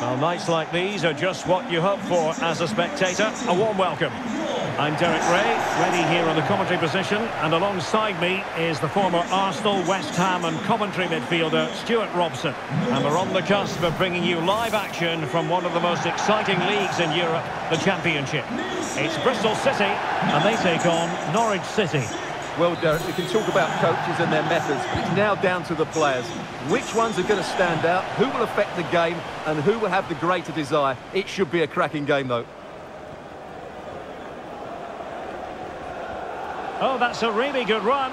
Well, nights like these are just what you hope for as a spectator. A warm welcome. I'm Derek Rae, ready here on the commentary position, and alongside me is the former Arsenal, West Ham and Coventry midfielder, Stewart Robson. And we're on the cusp of bringing you live action from one of the most exciting leagues in Europe, the Championship. It's Bristol City, and they take on Norwich City. Well, Derek, we can talk about coaches and their methods, but it's now down to the players. Which ones are going to stand out, who will affect the game, and who will have the greater desire? It should be a cracking game, though. Oh, that's a really good run.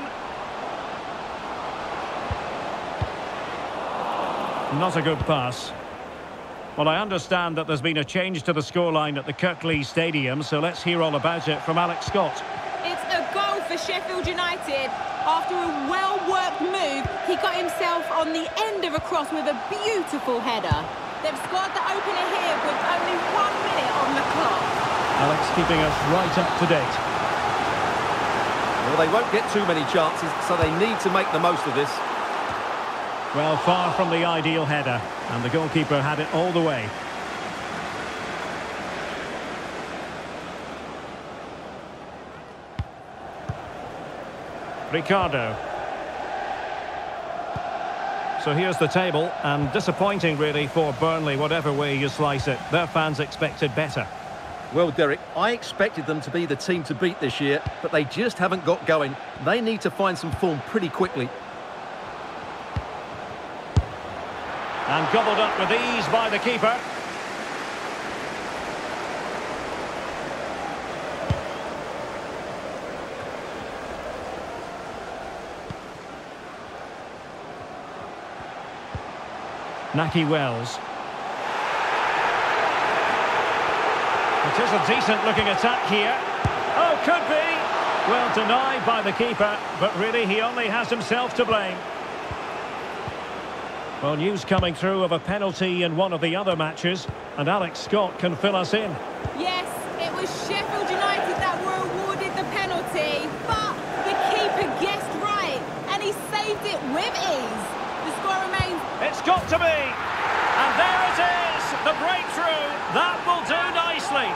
Not a good pass. Well, I understand that there's been a change to the scoreline at the Kirklees Stadium, so let's hear all about it from Alex Scott. It's a goal for Sheffield United. After a well-worked move, he got himself on the end of a cross with a beautiful header. They've scored the opener here with only one minute on the clock. Alex keeping us right up to date. Well, they won't get too many chances, so they need to make the most of this. Well, far from the ideal header, and the goalkeeper had it all the way. Ricardo. So here's the table, and disappointing really for Burnley, whatever way you slice it. Their fans expected better. Well, Derek, I expected them to be the team to beat this year, but they just haven't got going. They need to find some form pretty quickly. And gobbled up with ease by the keeper. Nahki Wells. It is a decent looking attack here. Oh, could be. Well denied by the keeper, but really he only has himself to blame. Well, news coming through of a penalty in one of the other matches, and Alex Scott can fill us in. Yes, it was Sheffield United that were awarded the penalty, but the keeper guessed right, and he saved it with ease. It's got to be! And there it is! The breakthrough! That will do nicely!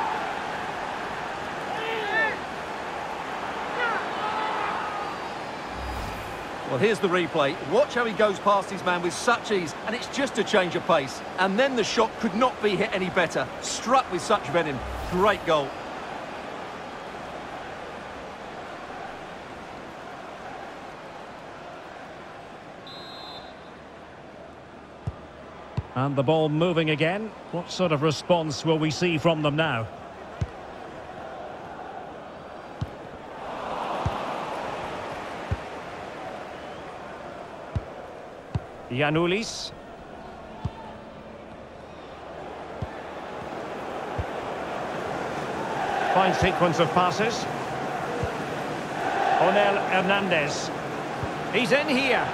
Well, here's the replay. Watch how he goes past his man with such ease, and it's just a change of pace. And then the shot could not be hit any better. Struck with such venom. Great goal. And the ball moving again. What sort of response will we see from them now? Giannoulis. Fine sequence of passes. Onel Hernandez. He's in here.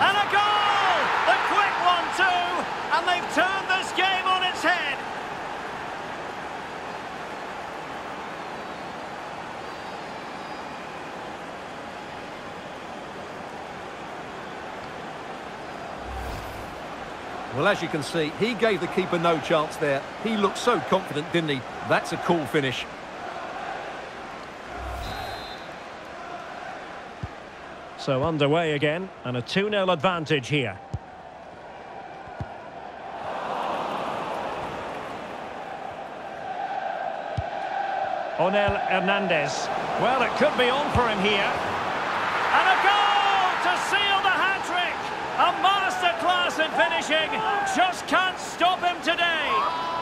And a goal! The quick one too! And they've turned this game on its head. Well, as you can see, he gave the keeper no chance there. He looked so confident, didn't he? That's a cool finish. So underway again, and a 2-0 advantage here. Onel Hernandez. Well, it could be on for him here. And a goal to seal the hat-trick! A masterclass in finishing. Just can't stop him today.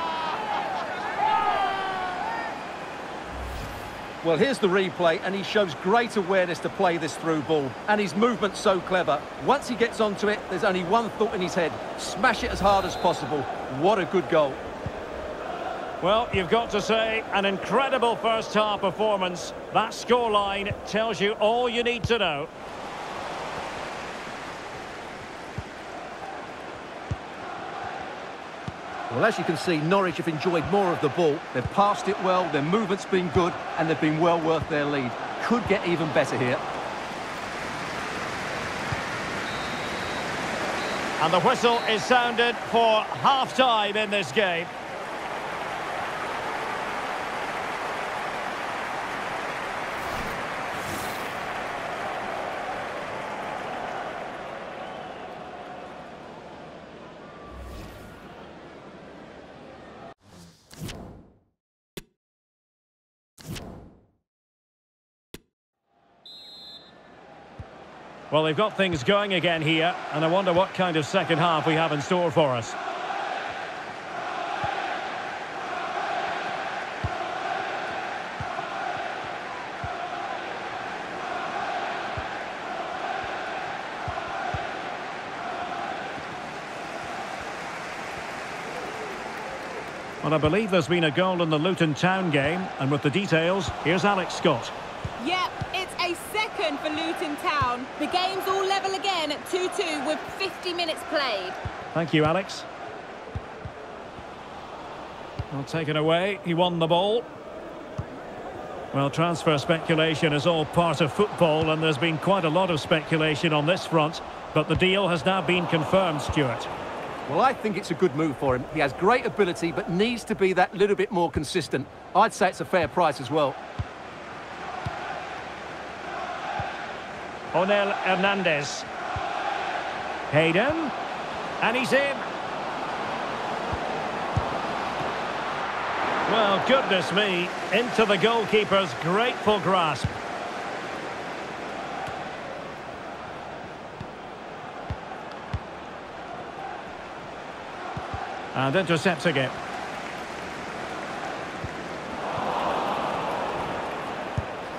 Well, here's the replay, and he shows great awareness to play this through ball. And his movement's so clever. Once he gets onto it, there's only one thought in his head. Smash it as hard as possible. What a good goal. Well, you've got to say, an incredible first-half performance. That scoreline tells you all you need to know. Well, as you can see, Norwich have enjoyed more of the ball. They've passed it well, their movement's been good, and they've been well worth their lead. Could get even better here. And the whistle is sounded for half-time in this game. Well, they've got things going again here, and I wonder what kind of second half we have in store for us. Well, I believe there's been a goal in the Luton Town game, and with the details, here's Alex Scott. Yep, it's a second for Luton Town. The game's all level again at 2-2 with 50 minutes played. Thank you, Alex. Well, taken away. He won the ball. Well, transfer speculation is all part of football, and there's been quite a lot of speculation on this front. But the deal has now been confirmed, Stewart. Well, I think it's a good move for him. He has great ability, but needs to be that little bit more consistent. I'd say it's a fair price as well. Onel Hernandez. Hayden. And he's in. Well, goodness me. Into the goalkeeper's grateful grasp. And intercepting it.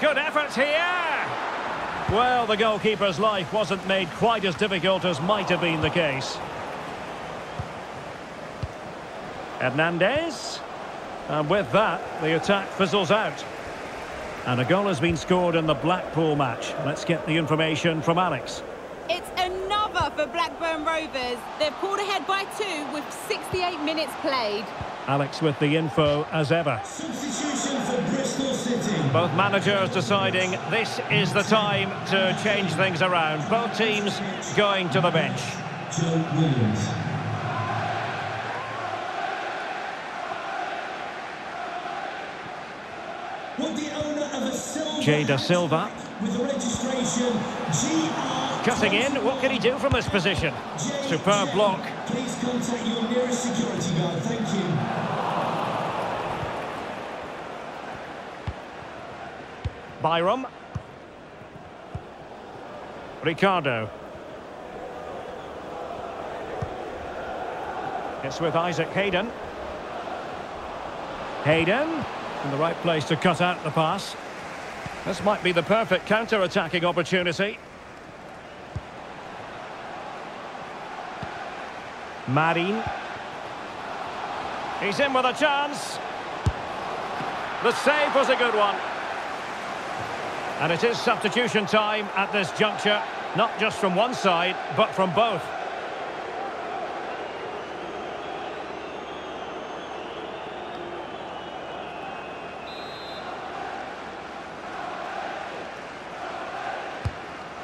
Good effort here. Well, the goalkeeper's life wasn't made quite as difficult as might have been the case. Hernandez. And with that, the attack fizzles out. And a goal has been scored in the Blackpool match. Let's get the information from Alex. It's another for Blackburn Rovers. They've pulled ahead by two with 68 minutes played. Alex with the info as ever. Substitution for Bristol City. Both managers deciding this is the time to change things around. Both teams going to the bench. Joe Williams. With the owner of a silver Jay Da Silva. with the registration GR. Cutting in, what can he do from this position? Superb block. Please contact your nearest security guard. Thank you. Byram. Ricardo. It's with Isaac Hayden. Hayden in the right place to cut out the pass. This might be the perfect counter-attacking opportunity. Marin. He's in with a chance. The save was a good one. And it is substitution time at this juncture, not just from one side, but from both.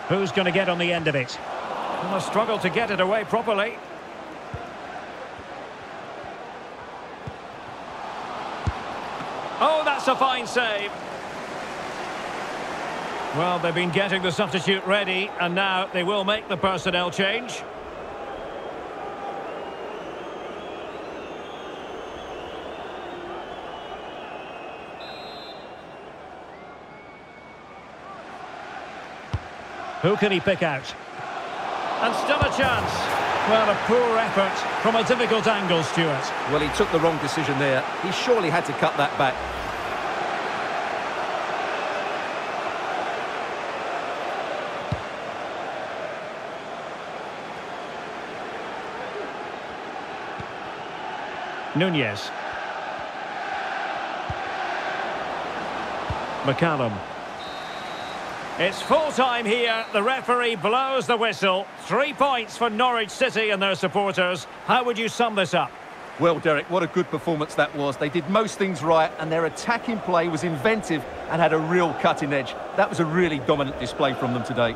Who's going to get on the end of it? Well, struggle to get it away properly. Oh, that's a fine save. Well, they've been getting the substitute ready, and now they will make the personnel change. Who can he pick out? And still a chance. Well, a poor effort from a difficult angle, Stewart. Well, he took the wrong decision there. He surely had to cut that back. Nunez. McCallum. It's full time here. The referee blows the whistle. Three points for Norwich City and their supporters. How would you sum this up? Well, Derek, what a good performance that was. They did most things right, and their attacking play was inventive and had a real cutting edge. That was a really dominant display from them today.